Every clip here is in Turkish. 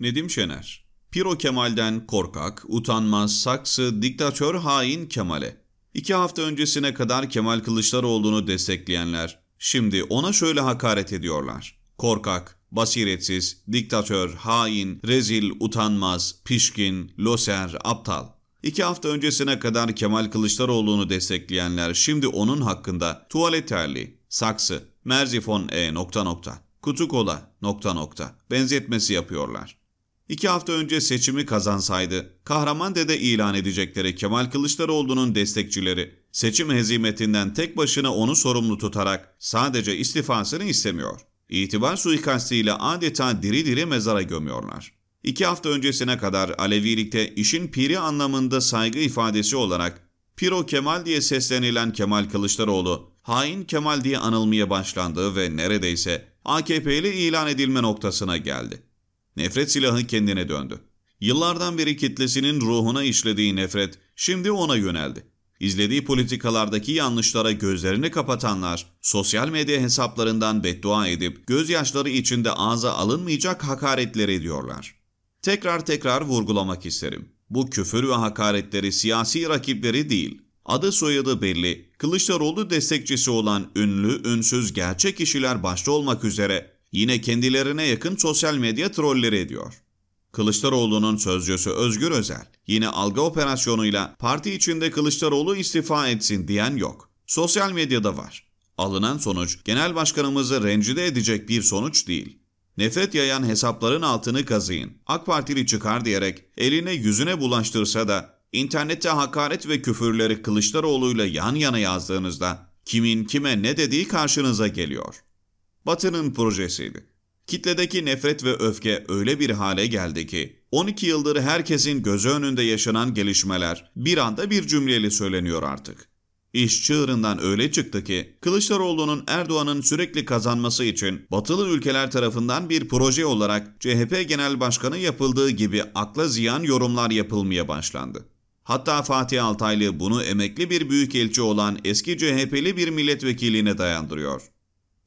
Nedim Şener Piro Kemal'den korkak, utanmaz, saksı, diktatör, hain Kemal'e. İki hafta öncesine kadar Kemal Kılıçdaroğlu'nu destekleyenler, şimdi ona şöyle hakaret ediyorlar. Korkak, basiretsiz, diktatör, hain, rezil, utanmaz, pişkin, loser, aptal. İki hafta öncesine kadar Kemal Kılıçdaroğlu'nu destekleyenler şimdi onun hakkında tuvalet terliği, saksı, merzifon e nokta nokta, kutu kola nokta nokta benzetmesi yapıyorlar. İki hafta önce seçimi kazansaydı, kahraman dede ilan edecekleri Kemal Kılıçdaroğlu'nun destekçileri, seçim hezimetinden tek başına onu sorumlu tutarak sadece istifasını istemiyor. İtibar suikastiyle adeta diri diri mezara gömüyorlar. İki hafta öncesine kadar Alevilikte işin piri anlamında saygı ifadesi olarak Piro Kemal diye seslenilen Kemal Kılıçdaroğlu, hain Kemal diye anılmaya başlandı ve neredeyse AKP'li ilan edilme noktasına geldi. Nefret silahı kendine döndü. Yıllardan beri kitlesinin ruhuna işlediği nefret şimdi ona yöneldi. İzlediği politikalardaki yanlışlara gözlerini kapatanlar, sosyal medya hesaplarından beddua edip gözyaşları içinde ağza alınmayacak hakaretler ediyorlar. Tekrar tekrar vurgulamak isterim. Bu küfür ve hakaretleri siyasi rakipleri değil, adı soyadı belli, Kılıçdaroğlu destekçisi olan ünlü, ünsüz gerçek kişiler başta olmak üzere yine kendilerine yakın sosyal medya trolleri ediyor. Kılıçdaroğlu'nun sözcüsü Özgür Özel, yine algı operasyonuyla parti içinde Kılıçdaroğlu istifa etsin diyen yok. Sosyal medyada var. Alınan sonuç genel başkanımızı rencide edecek bir sonuç değil. Nefret yayan hesapların altını kazıyın, AK Partili çıkar diyerek eline yüzüne bulaştırsa da internette hakaret ve küfürleri Kılıçdaroğlu'yla yan yana yazdığınızda kimin kime ne dediği karşınıza geliyor. Batı'nın projesiydi. Kitledeki nefret ve öfke öyle bir hale geldi ki 12 yıldır herkesin gözü önünde yaşanan gelişmeler bir anda bir cümleyle söyleniyor artık. İş çığırından öyle çıktı ki Kılıçdaroğlu'nun Erdoğan'ın sürekli kazanması için batılı ülkeler tarafından bir proje olarak CHP Genel Başkanı yapıldığı gibi akla ziyan yorumlar yapılmaya başlandı. Hatta Fatih Altaylı bunu emekli bir büyükelçi olan eski CHP'li bir milletvekiline dayandırıyor.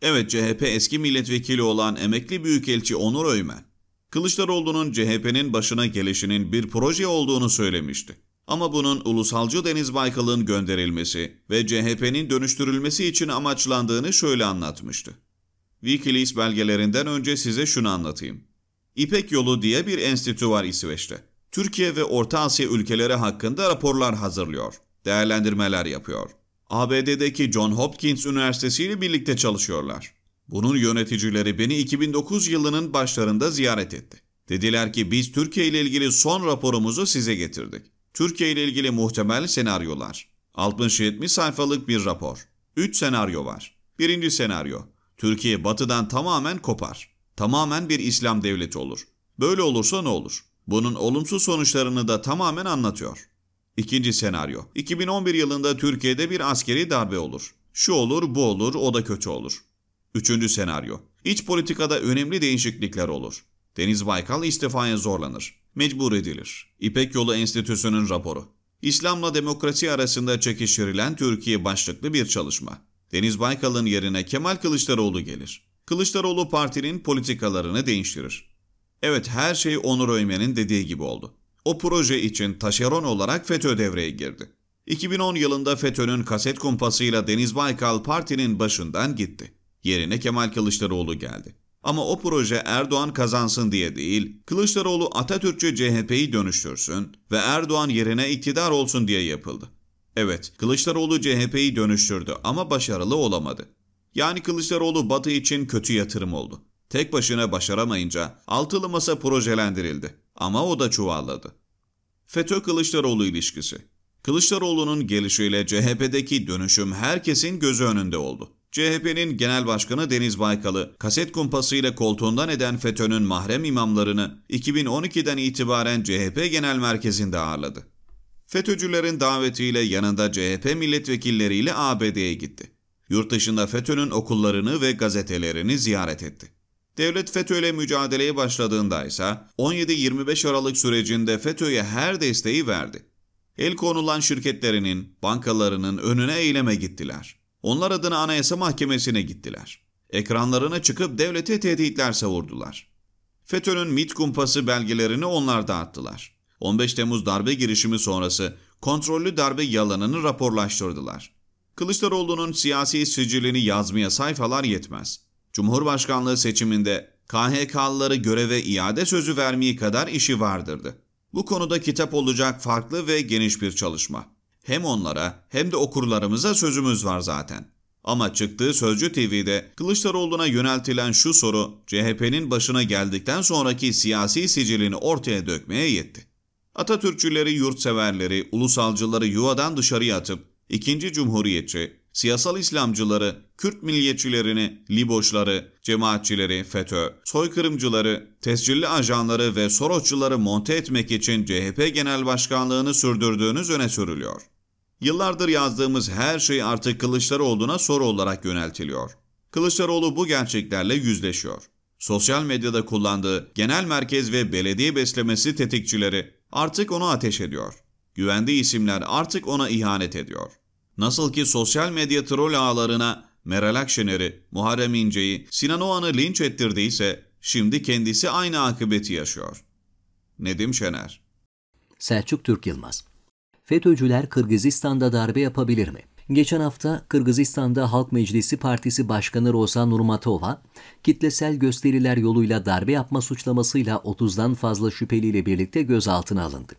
Evet CHP eski milletvekili olan emekli büyükelçi Onur Öymen, Kılıçdaroğlu'nun CHP'nin başına gelişinin bir proje olduğunu söylemişti. Ama bunun ulusalcı Deniz Baykal'ın gönderilmesi ve CHP'nin dönüştürülmesi için amaçlandığını şöyle anlatmıştı. Wikileaks belgelerinden önce size şunu anlatayım. İpek Yolu diye bir enstitü var İsveç'te. Türkiye ve Orta Asya ülkeleri hakkında raporlar hazırlıyor, değerlendirmeler yapıyor. ABD'deki John Hopkins Üniversitesi ile birlikte çalışıyorlar. Bunun yöneticileri beni 2009 yılının başlarında ziyaret etti. Dediler ki biz Türkiye ile ilgili son raporumuzu size getirdik. Türkiye ile ilgili muhtemel senaryolar. 60-70 sayfalık bir rapor. 3 senaryo var. Birinci senaryo. Türkiye batıdan tamamen kopar. Tamamen bir İslam devleti olur. Böyle olursa ne olur? Bunun olumsuz sonuçlarını da tamamen anlatıyor. İkinci senaryo. 2011 yılında Türkiye'de bir askeri darbe olur. Şu olur, bu olur, o da kötü olur. Üçüncü senaryo. İç politikada önemli değişiklikler olur. Deniz Baykal istifaya zorlanır. Mecbur edilir. İpek Yolu Enstitüsü'nün raporu. İslam'la demokrasi arasında çekiştirilen Türkiye başlıklı bir çalışma. Deniz Baykal'ın yerine Kemal Kılıçdaroğlu gelir. Kılıçdaroğlu partinin politikalarını değiştirir. Evet her şey Onur Öymen'in dediği gibi oldu. O proje için taşeron olarak FETÖ devreye girdi. 2010 yılında FETÖ'nün kaset kumpasıyla Deniz Baykal partinin başından gitti. Yerine Kemal Kılıçdaroğlu geldi. Ama o proje Erdoğan kazansın diye değil, Kılıçdaroğlu Atatürkçü CHP'yi dönüştürsün ve Erdoğan yerine iktidar olsun diye yapıldı. Evet, Kılıçdaroğlu CHP'yi dönüştürdü ama başarılı olamadı. Yani Kılıçdaroğlu Batı için kötü yatırım oldu. Tek başına başaramayınca altılı masa projelendirildi. Ama o da çuvalladı. FETÖ-Kılıçdaroğlu ilişkisi Kılıçdaroğlu'nun gelişiyle CHP'deki dönüşüm herkesin gözü önünde oldu. CHP'nin genel başkanı Deniz Baykal'ı kaset kumpasıyla koltuğundan eden FETÖ'nün mahrem imamlarını 2012'den itibaren CHP Genel Merkezi'nde ağırladı. FETÖ'cülerin davetiyle yanında CHP milletvekilleriyle ABD'ye gitti. Yurt dışında FETÖ'nün okullarını ve gazetelerini ziyaret etti. Devlet FETÖ ile mücadeleye başladığında ise 17-25 Aralık sürecinde FETÖ'ye her desteği verdi. El konulan şirketlerinin, bankalarının önüne eyleme gittiler. Onlar adına Anayasa Mahkemesi'ne gittiler. Ekranlarına çıkıp devlete tehditler savurdular. FETÖ'nün MİT kumpası belgelerini onlar dağıttılar. 15 Temmuz darbe girişimi sonrası kontrollü darbe yalanını raporlaştırdılar. Kılıçdaroğlu'nun siyasi sicilini yazmaya sayfalar yetmez. Cumhurbaşkanlığı seçiminde KHK'lıları göreve iade sözü vermeyi kadar işi vardırdı. Bu konuda kitap olacak farklı ve geniş bir çalışma. Hem onlara hem de okurlarımıza sözümüz var zaten. Ama çıktığı Sözcü TV'de Kılıçdaroğlu'na yöneltilen şu soru CHP'nin başına geldikten sonraki siyasi sicilini ortaya dökmeye yetti. Atatürkçüleri, yurtseverleri, ulusalcıları yuvadan dışarıya atıp ikinci cumhuriyetçi, siyasal İslamcıları, Kürt milliyetçilerini, Liboşları, cemaatçileri, FETÖ, soykırımcıları, tescilli ajanları ve Sorosçuları monte etmek için CHP Genel Başkanlığını sürdürdüğünüz öne sürülüyor. Yıllardır yazdığımız her şey artık Kılıçdaroğlu'na soru olarak yöneltiliyor. Kılıçdaroğlu bu gerçeklerle yüzleşiyor. Sosyal medyada kullandığı genel merkez ve belediye beslemesi tetikçileri artık onu ateş ediyor. Güvendiği isimler artık ona ihanet ediyor. Nasıl ki sosyal medya troll ağlarına Meral Akşener'i, Muharrem İnce'yi, Sinan Oğan'ı linç ettirdiyse şimdi kendisi aynı akıbeti yaşıyor. Nedim Şener Selçuk Türk Yılmaz FETÖ'cüler Kırgızistan'da darbe yapabilir mi? Geçen hafta Kırgızistan'da Halk Meclisi Partisi Başkanı Rosa Nurmatova, kitlesel gösteriler yoluyla darbe yapma suçlamasıyla 30'dan fazla şüpheliyle birlikte gözaltına alındı.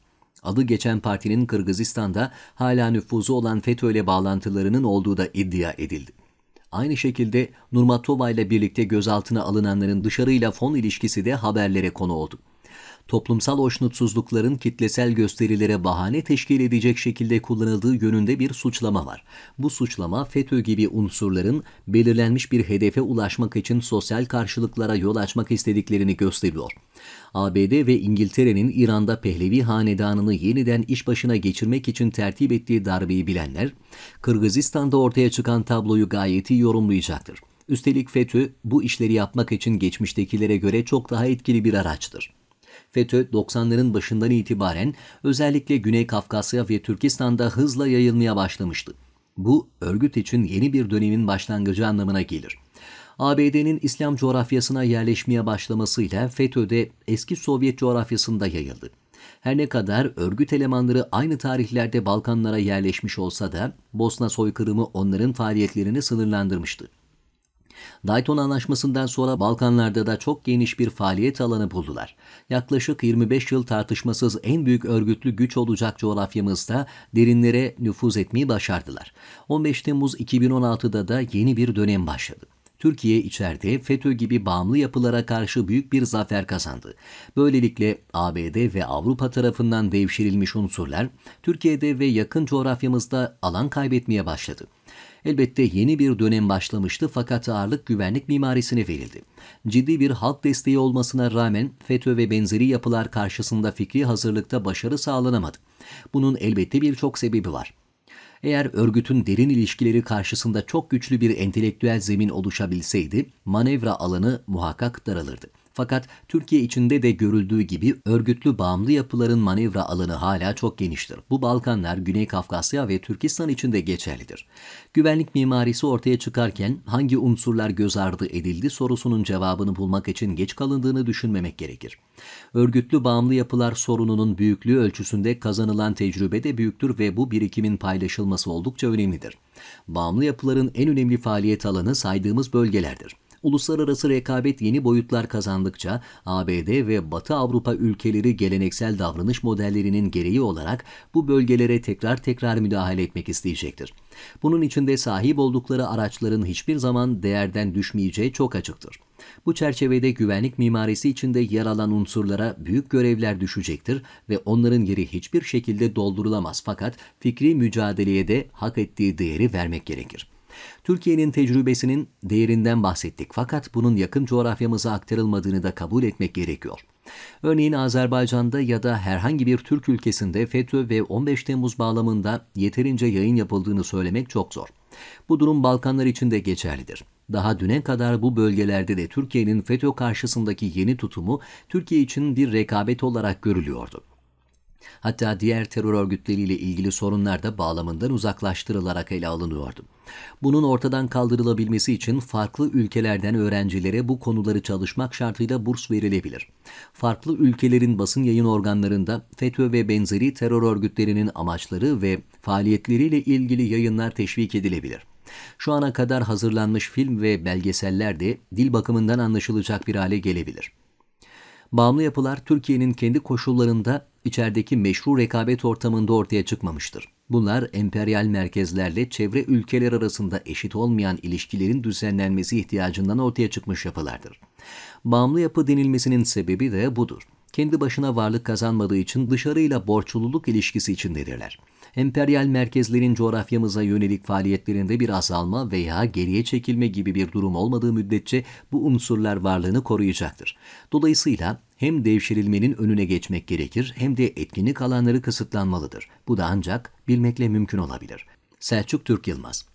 Adı geçen partinin Kırgızistan'da hala nüfuzu olan FETÖ ile bağlantılarının olduğu da iddia edildi. Aynı şekilde Nurmatova ile birlikte gözaltına alınanların dışarıyla fon ilişkisi de haberlere konu oldu toplumsal hoşnutsuzlukların kitlesel gösterilere bahane teşkil edecek şekilde kullanıldığı yönünde bir suçlama var. Bu suçlama FETÖ gibi unsurların belirlenmiş bir hedefe ulaşmak için sosyal karşılıklara yol açmak istediklerini gösteriyor. ABD ve İngiltere'nin İran'da Pehlevi hanedanını yeniden iş başına geçirmek için tertip ettiği darbeyi bilenler, Kırgızistan'da ortaya çıkan tabloyu gayet iyi yorumlayacaktır. Üstelik FETÖ bu işleri yapmak için geçmiştekilere göre çok daha etkili bir araçtır. FETÖ 90'ların başından itibaren özellikle Güney Kafkasya ve Türkistan'da hızla yayılmaya başlamıştı. Bu örgüt için yeni bir dönemin başlangıcı anlamına gelir. ABD'nin İslam coğrafyasına yerleşmeye başlamasıyla FETÖ de eski Sovyet coğrafyasında yayıldı. Her ne kadar örgüt elemanları aynı tarihlerde Balkanlara yerleşmiş olsa da Bosna soykırımı onların faaliyetlerini sınırlandırmıştı. Dayton Anlaşması'ndan sonra Balkanlarda da çok geniş bir faaliyet alanı buldular. Yaklaşık 25 yıl tartışmasız en büyük örgütlü güç olacak coğrafyamızda derinlere nüfuz etmeyi başardılar. 15 Temmuz 2016'da da yeni bir dönem başladı. Türkiye içeride FETÖ gibi bağımlı yapılara karşı büyük bir zafer kazandı. Böylelikle ABD ve Avrupa tarafından devşirilmiş unsurlar Türkiye'de ve yakın coğrafyamızda alan kaybetmeye başladı. Elbette yeni bir dönem başlamıştı fakat ağırlık güvenlik mimarisine verildi. Ciddi bir halk desteği olmasına rağmen FETÖ ve benzeri yapılar karşısında fikri hazırlıkta başarı sağlanamadı. Bunun elbette birçok sebebi var. Eğer örgütün derin ilişkileri karşısında çok güçlü bir entelektüel zemin oluşabilseydi, manevra alanı muhakkak daralırdı. Fakat Türkiye içinde de görüldüğü gibi örgütlü bağımlı yapıların manevra alanı hala çok geniştir. Bu Balkanlar, Güney Kafkasya ve Türkistan için de geçerlidir. Güvenlik mimarisi ortaya çıkarken hangi unsurlar göz ardı edildi sorusunun cevabını bulmak için geç kalındığını düşünmemek gerekir. Örgütlü bağımlı yapılar sorununun büyüklüğü ölçüsünde kazanılan tecrübe de büyüktür ve bu birikimin paylaşılması oldukça önemlidir. Bağımlı yapıların en önemli faaliyet alanı saydığımız bölgelerdir. Uluslararası rekabet yeni boyutlar kazandıkça ABD ve Batı Avrupa ülkeleri geleneksel davranış modellerinin gereği olarak bu bölgelere tekrar tekrar müdahale etmek isteyecektir. Bunun içinde sahip oldukları araçların hiçbir zaman değerden düşmeyeceği çok açıktır. Bu çerçevede güvenlik mimarisi içinde yer alan unsurlara büyük görevler düşecektir ve onların yeri hiçbir şekilde doldurulamaz fakat fikri mücadeleye de hak ettiği değeri vermek gerekir. Türkiye'nin tecrübesinin değerinden bahsettik fakat bunun yakın coğrafyamıza aktarılmadığını da kabul etmek gerekiyor. Örneğin Azerbaycan'da ya da herhangi bir Türk ülkesinde FETÖ ve 15 Temmuz bağlamında yeterince yayın yapıldığını söylemek çok zor. Bu durum Balkanlar için de geçerlidir. Daha düne kadar bu bölgelerde de Türkiye'nin FETÖ karşısındaki yeni tutumu Türkiye için bir rekabet olarak görülüyordu. Hatta diğer terör örgütleriyle ilgili sorunlar da bağlamından uzaklaştırılarak ele alınıyordu. Bunun ortadan kaldırılabilmesi için farklı ülkelerden öğrencilere bu konuları çalışmak şartıyla burs verilebilir. Farklı ülkelerin basın yayın organlarında FETÖ ve benzeri terör örgütlerinin amaçları ve faaliyetleriyle ilgili yayınlar teşvik edilebilir. Şu ana kadar hazırlanmış film ve belgeseller de dil bakımından anlaşılacak bir hale gelebilir. Bağımlı yapılar Türkiye'nin kendi koşullarında içerideki meşru rekabet ortamında ortaya çıkmamıştır. Bunlar emperyal merkezlerle çevre ülkeler arasında eşit olmayan ilişkilerin düzenlenmesi ihtiyacından ortaya çıkmış yapılardır. Bağımlı yapı denilmesinin sebebi de budur. Kendi başına varlık kazanmadığı için dışarıyla borçluluk ilişkisi içindedirler emperyal merkezlerin coğrafyamıza yönelik faaliyetlerinde bir azalma veya geriye çekilme gibi bir durum olmadığı müddetçe bu unsurlar varlığını koruyacaktır. Dolayısıyla hem devşirilmenin önüne geçmek gerekir hem de etkinlik alanları kısıtlanmalıdır. Bu da ancak bilmekle mümkün olabilir. Selçuk Türk Yılmaz